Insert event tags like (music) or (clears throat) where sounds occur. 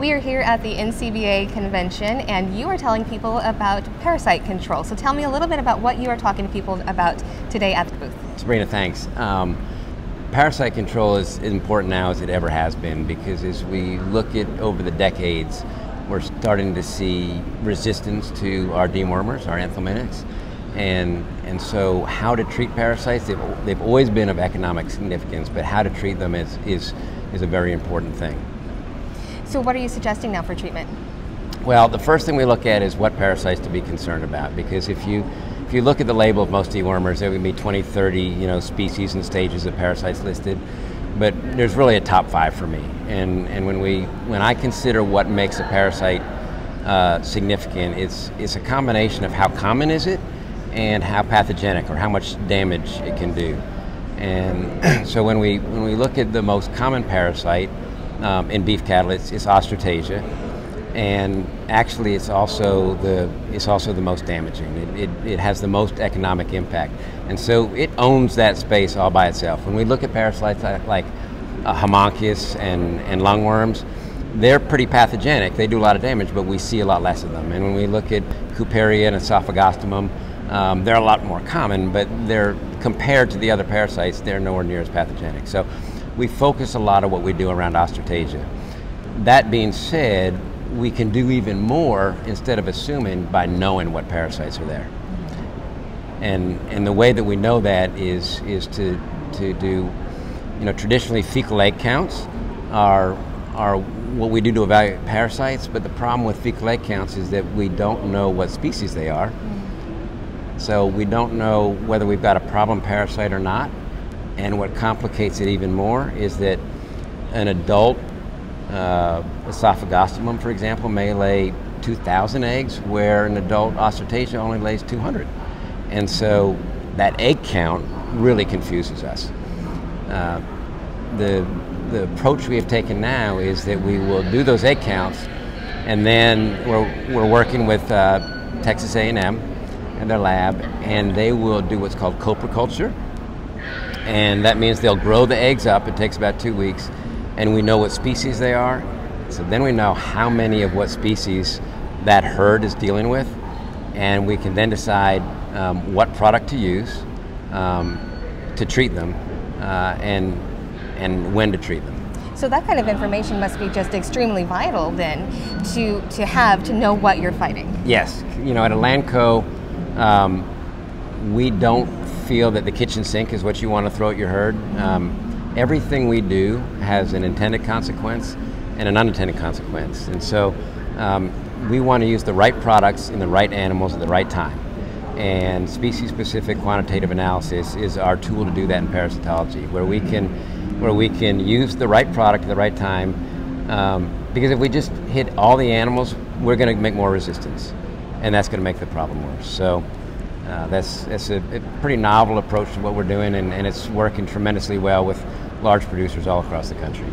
We are here at the NCBA convention and you are telling people about parasite control. So tell me a little bit about what you are talking to people about today at the booth. Sabrina, thanks. Um, parasite control is important now as it ever has been because as we look at over the decades, we're starting to see resistance to our dewormers, our anthelmintics. And, and so how to treat parasites, they've, they've always been of economic significance, but how to treat them is, is, is a very important thing. So what are you suggesting now for treatment? Well, the first thing we look at is what parasites to be concerned about because if you if you look at the label of most dewormers, there can be 20, 30 you know, species and stages of parasites listed, but there's really a top five for me. And, and when, we, when I consider what makes a parasite uh, significant, it's, it's a combination of how common is it and how pathogenic or how much damage it can do. And (clears throat) so when we, when we look at the most common parasite um, in beef cattle, it's, it's and actually it's also the it's also the most damaging. It, it, it, has the most economic impact, and so it owns that space all by itself. When we look at parasites like, like uh, Haemonchus and and lungworms, they're pretty pathogenic. They do a lot of damage, but we see a lot less of them. And when we look at Cooperia and Esophagostomum, um, they're a lot more common, but they're compared to the other parasites, they're nowhere near as pathogenic. So we focus a lot of what we do around Ostertagia. That being said, we can do even more instead of assuming by knowing what parasites are there. And, and the way that we know that is, is to, to do, you know, traditionally fecal egg counts are, are what we do to evaluate parasites, but the problem with fecal egg counts is that we don't know what species they are. So we don't know whether we've got a problem parasite or not. And what complicates it even more is that an adult uh, Esophagostomum, for example, may lay 2,000 eggs, where an adult Ostertagia only lays 200. And so that egg count really confuses us. Uh, the, the approach we have taken now is that we will do those egg counts, and then we're, we're working with uh, Texas A&M and their lab, and they will do what's called coproculture. And that means they'll grow the eggs up. It takes about two weeks and we know what species they are. So then we know how many of what species that herd is dealing with, and we can then decide um, what product to use um, to treat them uh, and, and when to treat them. So that kind of information must be just extremely vital then to, to have to know what you're fighting. Yes. You know, at Elanco, um, we don't feel that the kitchen sink is what you want to throw at your herd. Um, everything we do has an intended consequence and an unintended consequence. And so um, we want to use the right products in the right animals at the right time. And species-specific quantitative analysis is our tool to do that in parasitology, where we can, where we can use the right product at the right time. Um, because if we just hit all the animals, we're going to make more resistance, and that's going to make the problem worse. So uh, that's, a, a, pretty novel approach to what we're doing, and, and it's working tremendously well with large producers all across the country.